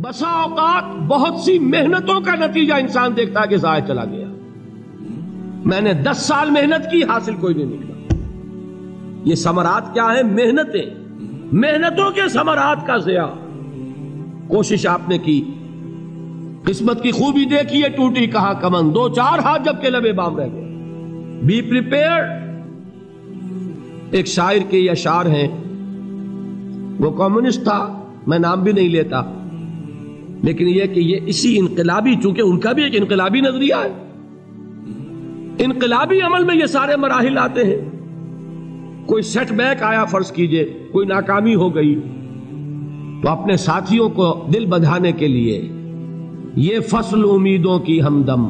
बसा औकात बहुत सी मेहनतों का नतीजा इंसान देखता है कि जाय चला गया। मैंने दस साल मेहनत की, हासिल कोई नहीं निकला। ये समरात क्या है? मेहनतें। मेहनतों के समरात का जया। कोशिश आपने की। किस्मत की खूबी देखी है टूटी कहा कमन दो चार हाथ जब के लबे बाम रह गए। बी प्रिपेयर एक शायर के अशार हैं। वो कम्युनिस्ट था, मैं नाम भी नहीं लेता। लेकिन यह कि ये इसी इनकलाबी, चूँकि उनका भी एक इनकलाबी नज़रिया है। इनकलाबी अमल में ये सारे मराहल आते हैं। कोई सेटबैक आया, फ़र्ज़ कीजिए, कोई नाकामी हो गई तो अपने साथियों को दिल बधाने के लिए ये फ़सल उम्मीदों की हमदम।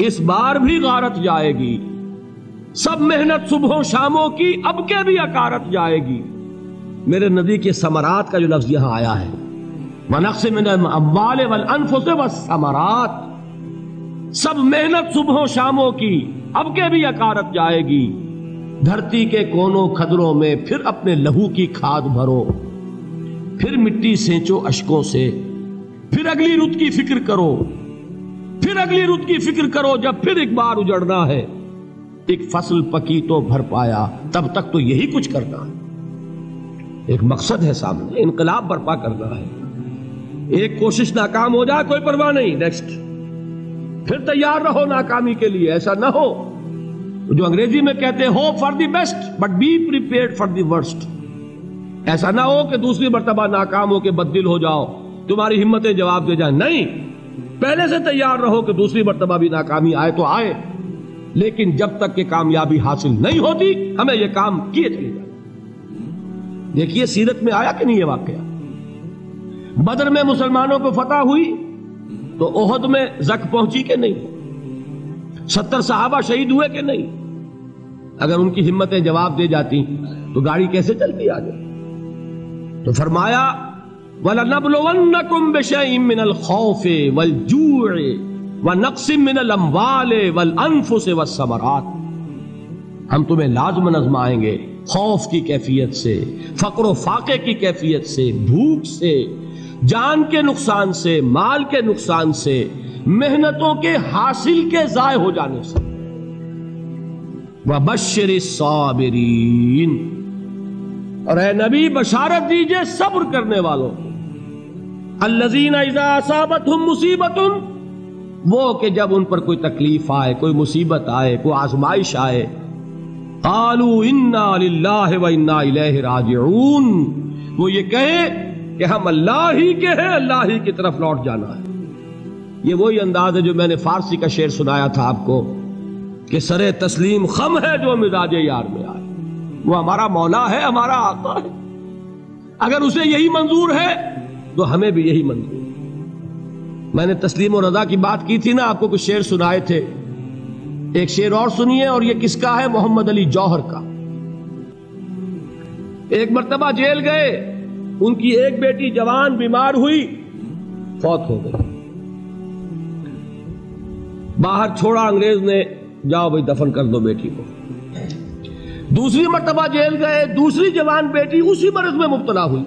इस बार भी गारत जाएगी। सब मेहनत सुबह शामों की, अब के भी अकारत जाएगी। मेरे नदी के समरात का जो लफ्ज यहाँ आया है सब मेहनत सुबह शामों की अब के भी अकारत जाएगी धरती के कोनों खदरों में फिर अपने लहू की खाद भरो फिर मिट्टी सेंचो अशकों से फिर अगली रुत की फ़िक्र करो फिर अगली रुत की फ़िक्र करो जब फिर एक बार उजड़ना है एक फ़सल पकी तो भर पाया तब तक तो यही कुछ करना है एक मकसद है सामने इनकलाब बर्पा करना है एक कोशिश नाकाम हो जाए कोई परवाह नहीं। नेक्स्ट फिर तैयार रहो नाकामी के लिए, ऐसा ना हो। जो अंग्रेज़ी में कहते हो for the best but be prepare for the worst ऐसा ना हो कि दूसरी मरतबा नाकाम हो के बददिल हो जाओ। तुम्हारी हिम्मतें जवाब दे जाए। नहीं। पहले से तैयार रहो कि दूसरी मरतबा भी नाकामी आए तो आए। लेकिन जब तक के कामयाबी हासिल नहीं होती, हमें यह काम किए चले जाए। देखिए, सीरत में आया कि नहीं ये वाक्य? बदर में मुसलमानों को फतह हुई तो ओहद में जक पहुँची के नहीं? सत्तर साहबा शहीद हुए कि नहीं? अगर उनकी हिम्मतें जवाब दे जाती तो गाड़ी कैसे चलती आगे तो फरमाया, वलनबलवन्नकुम बिशैइन मिनल खौफे वल जूए व नक्सिम मिनल अम्वाले वल अनफुस व समरात। हम तुम्हें लाजमन आजमाएँगे। खौफ की कैफियत से, फक्र फाके की कैफियत से, भूख से, जान के नुकसान से, माल के नुकसान से, मेहनतों के हासिल के जाय हो जाने से। वह बशर साबिरीन। और ए नबी, बशारत दीजिए सब्र करने वालों को। हम मुसीबत वो कि जब उन पर कोई तकलीफ़ आए, कोई मुसीबत आए, कोई आजमाइश आए आलू इन्ना व ये कहे कि हम अल्लाह ही के हैं, अल्लाह ही की तरफ़ लौट जाना है। ये वही अंदाज है जो मैंने फारसी का शेर सुनाया था आपको कि सरे तस्लीम खम है जो मिजाज यार में आए। वो हमारा मौला है, हमारा आका है। अगर उसे यही मंजूर है तो हमें भी यही मंजूर मैंने तस्लीम और रजा की बात की थी ना, आपको कुछ शेर सुनाए थे। एक शेर और सुनिए, और ये किसका है? मोहम्मद अली जौहर का। एक मरतबा जेल गए, उनकी एक बेटी जवान बीमार हुई, फौत हो गई। बाहर छोड़ा अंग्रेज़ ने, जाओ भाई, दफन कर दो बेटी को। दूसरी मरतबा जेल गए, दूसरी जवान बेटी उसी मर्ज में मुबतला हुई।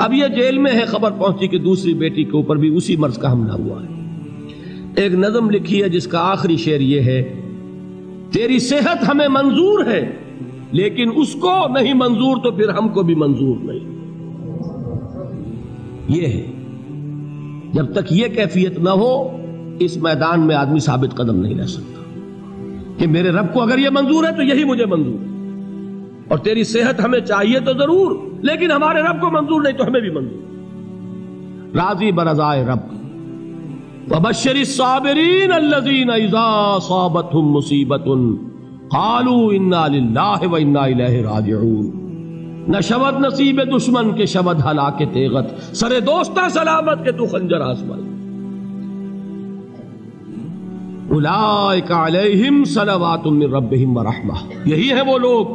अब यह जेल में है, खबर पहुँची कि दूसरी बेटी के ऊपर भी उसी मर्ज का हमला हुआ है। एक नज़म लिखी है, जिसका आखिरी शेर यह है, तेरी सेहत हमें मंजूर है, लेकिन उसको नहीं मंजूर तो फिर हमको भी मंजूर नहीं। यह है। जब तक यह कैफियत ना हो, इस मैदान में आदमी साबित कदम नहीं रह सकता। कि मेरे रब को अगर यह मंजूर है तो यही मुझे मंजूर है। और तेरी सेहत हमें चाहिए तो ज़रूर, लेकिन हमारे रब को मंजूर नहीं तो हमें भी मंजूर। राज़ी बरजाए रब। न शबद नसीब दुश्मन के शबद हला के तेगत सरे दोस्ता सलामत के तू खंजर यही है वो लोग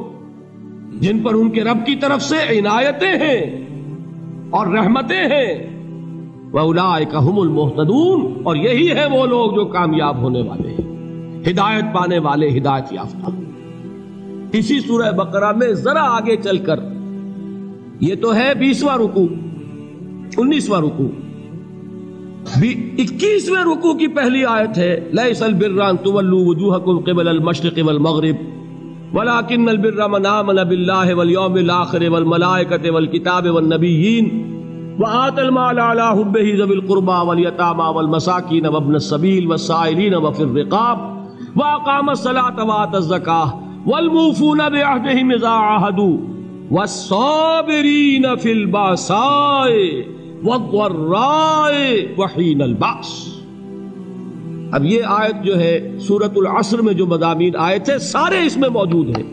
जिन पर उनके रब की तरफ़ से इनायतें हैं और रहमतें हैं मुहतदून। और यही है वो लोग जो कामयाब होने वाले हैं। हिदायत पाने वाले, हिदायत याफ्ता। इसी सूरह बकरा में जरा आगे चलकर, ये तो है बीसवा रुकू, उन्नीसवा रुकू। इक्कीसवें रुकू की पहली आयत है, लैसल बिर्रान तुवल्लु वजूहकुम क़िबल अल मशरिक़ वल मगरिब, वलाकिन अल बिर्रा मन आमन बिल्लाहि वल यौमिल आखिर वल मलाइकति वल किताब वन नबिय्यीन व आतल माल अला हुब्बिही ज़विल क़ुरबा वल यतामा वल मसाकीन व इब्न सबील व फिर रिक़ाब व अक़ाम सलात व आत ज़काह वल मूफून बिअहदिहिम इज़ा आहदू वस्साबिरीन फिल बासाए वहीन अलबास अब ये आयत जो है सूरतुल असर में जो मदामीन आए थे सारे इसमें मौजूद हैं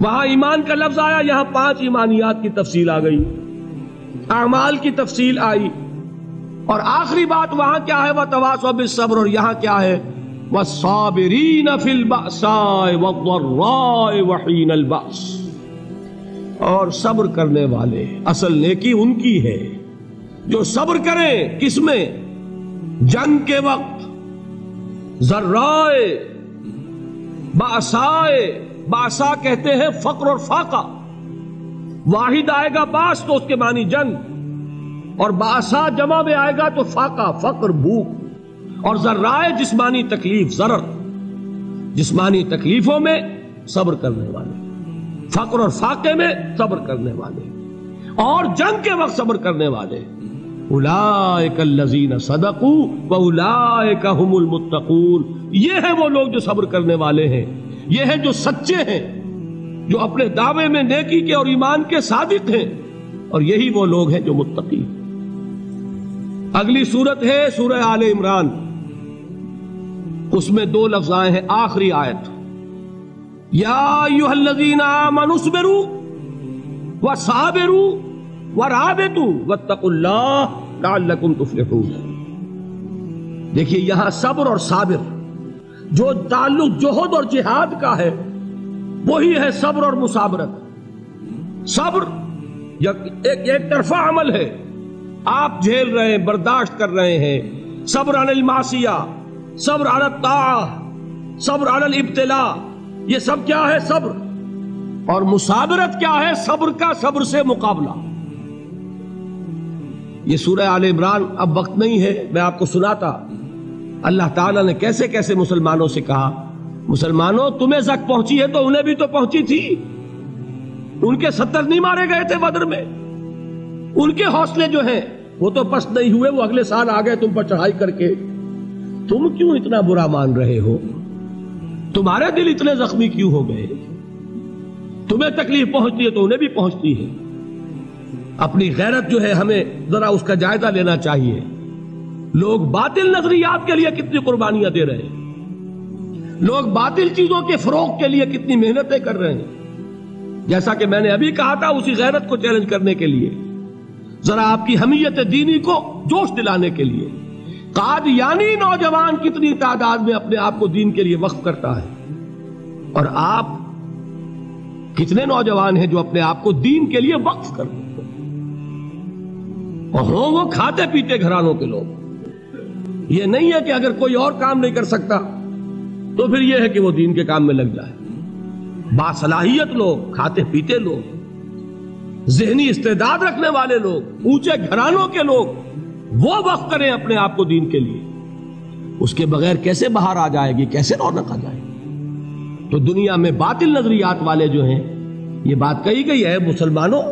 वहाँ ईमान का लफ्ज आया यहाँ पाँच ईमानियात की तफसील आ गई अमाल की तफसील आई। और आखिरी बात वहाँ क्या है? वह तवासब सब्र और यहाँ क्या है? वह साबिरीन फिल वहीन अलबास और सब्र करने वाले, असल नेकी उनकी है। जो सब्र करें, किसमें? जंग के वक्त। जर्राए बासाए बासा कहते हैं फक्र और फाका। वाहिद आएगा, बास तो उसके मानी जंग। और बासा जमा में आएगा तो फाका, फकर, भूख। और जर्राए जिस्मानी तकलीफ़ जर जिस्मानी तकलीफों में, सब्र करने वाले। फक्र और फाके में, सब्र करने वाले। और जंग के वक्त सब्र करने वाले। उलाजीन सदकू व मुत्तकून। ये है वो लोग जो सब्र करने वाले हैं। ये है जो सच्चे हैं। जो अपने दावे में नेकी के और ईमान के साबित हैं। और यही वो लोग हैं जो मुत्तकी अगली सूरत है सूरह आल इमरान। उसमें दो लफ्ज आए हैं, आखिरी आयत। याजीना मनुस्बरू व साबेरू व राबेतु व तकुल्लाकुम तुफलिहून। देखिए, यहाँ सब्र और साबिर, जो ताल्लुक जोहद और जिहाद का है वही है सब्र और मुसाबरत। सब्र एक एक तरफा अमल है। आप झेल रहे हैं, बर्दाश्त कर रहे हैं। सब्र अनिल मासिया, सब्र अनत सब्र अनल इब्तला, ये सब क्या है सब्र? और मुसाबरत क्या है सब्र का सब्र से मुकाबला? ये सूरह आल इमरान अब वक्त नहीं है, मैं आपको सुनाता। अल्लाह ताला ने कैसे कैसे मुसलमानों से कहा मुसलमानों, तुम्हें जक पहुँची है तो उन्हें भी तो पहुँची थी। उनके सत्तर नहीं मारे गए थे बदर में। उनके हौसले जो हैं, वो तो पस्त नहीं हुए, वो अगले साल आ गए तुम पर चढ़ाई करके। तुम क्यों इतना बुरा मान रहे हो? तुम्हारे दिल इतने जख्मी क्यों हो गए? तुम्हें तकलीफ़ पहुँचती है तो उन्हें भी पहुँचती है। अपनी गैरत जो है हमें जरा उसका जायजा लेना चाहिए। लोग बातिल नजरियात के लिए कितनी कुर्बानियाँ दे रहे हैं। लोग बातिल चीज़ों के फरोग के लिए कितनी मेहनतें कर रहे हैं। जैसा कि मैंने अभी कहा था, उसी गैरत को चैलेंज करने के लिए। जरा आपकी हमीयत दीनी को जोश दिलाने के लिए। कादियानी नौजवान कितनी तादाद में अपने आप को दीन के लिए वक्फ करता है। और आप कितने नौजवान हैं जो अपने आप को दीन के लिए वक्फ कर और हो, वो खाते पीते घरानों के लोग। ये नहीं है कि अगर कोई और काम नहीं कर सकता तो फिर यह है कि वो दीन के काम में लग जाए। बासलाहियत लोग खाते पीते लोग, जहनी इस्तेदाद रखने वाले लोग, ऊँचे घरानों के लोग, वो वक्त करें अपने आप को दीन के लिए। उसके बगैर कैसे बाहर आ जाएगी, कैसे रौनक आ जाएगी? तो दुनिया में बातिल नजरियात वाले जो हैं, ये बात कही गई है, मुसलमानों,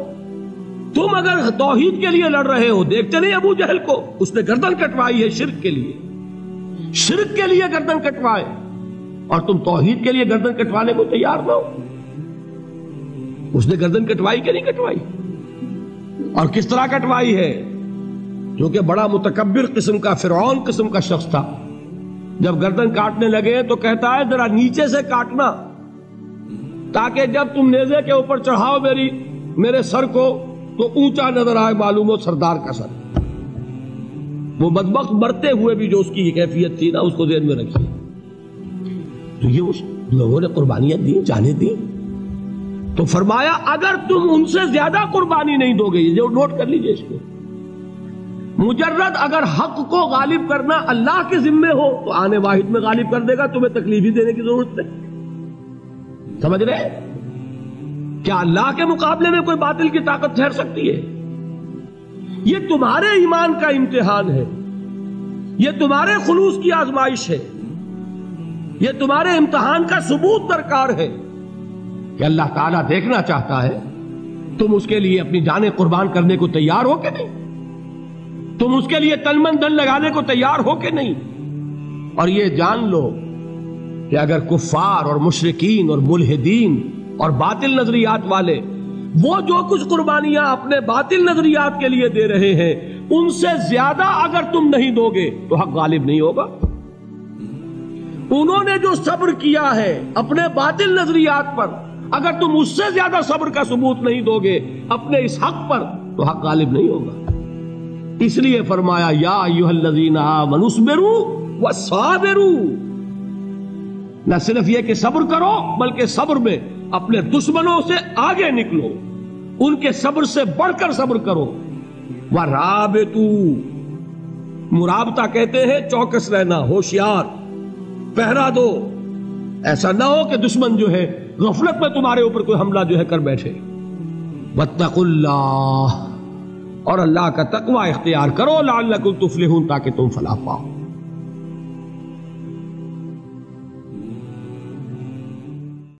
तुम अगर तोहीद के लिए लड़ रहे हो, देखते नहीं अबू जहल को, उसने गर्दन कटवाई है शिरक के लिए। शिरक के लिए गर्दन कटवाए। और तुम तोहीद के लिए गर्दन कटवाने को तैयार ना हो। उसने गर्दन कटवाई कि नहीं कटवाई? और किस तरह कटवाई है? जो कि बड़ा मुतकबिर किस्म का, फिरौन किस्म का शख्स था। जब गर्दन काटने लगे तो कहता है, जरा नीचे से काटना, ताकि जब तुम नेजे के ऊपर चढ़ाओ मेरी, मेरे सर को तो ऊँचा नज़र आए मालूम हो सरदार का सर। वो बदबक मरते हुए भी जो उसकी कैफियत थी ना, उसको जेल में रखिए तो ये उस लोगों ने कुर्बानियाँ दी, जाने दी। तो फरमाया, अगर तुम उनसे ज़्यादा कुर्बानी नहीं दोगे जो नोट कर लीजिए इसको। मुजर्रद अगर हक को गालिब करना अल्लाह के जिम्मे हो तो आने वाहिद में गालिब कर देगा, तुम्हें तकलीफ़ ही देने की ज़रूरत नहीं। समझ रहे क्या अल्लाह के मुकाबले में कोई बातिल की ताकत ठहर सकती है? ये तुम्हारे ईमान का इम्तिहान है। ये तुम्हारे खुलूस की आजमाइश है। ये तुम्हारे इम्तहान का सबूत दरकार है। कि अल्लाह ताला देखना चाहता है, तुम उसके लिए अपनी जाने कुर्बान करने को तैयार हो के नहीं? तुम उसके लिए तलमन दल लगाने को तैयार हो के नहीं? और ये जान लो कि अगर कुफार और मुशरकिन और मुलहदीन और बातिल नजरियात वाले, वो जो कुछ कुर्बानियाँ अपने बातिल नजरियात के लिए दे रहे हैं, उनसे ज़्यादा अगर तुम नहीं दोगे तो हक गालिब नहीं होगा। उन्होंने जो सब्र किया है, अपने बातिल नजरियात पर, अगर तुम उससे ज़्यादा सब्र का सबूत नहीं दोगे, अपने इस हक पर तो हक गालिब नहीं होगा। इसलिए फरमाया, या युहल्लजीना मनुस्बेरू व साबेरू। न सिर्फ़ यह कि सब्र करो, बल्कि सब्र में अपने दुश्मनों से आगे निकलो। उनके सब्र से बढ़कर सब्र करो। वह राबेतू। मुराबता कहते हैं, चौकस रहना, होशियार। पहरा दो। ऐसा ना हो कि दुश्मन जो है, गफलत में तुम्हारे ऊपर कोई हमला जो है कर बैठे। बतकुल्ला और अल्लाह का तकवा इख्तियार करो लाल तुफले हूँ ताकि तुम फला पाओ।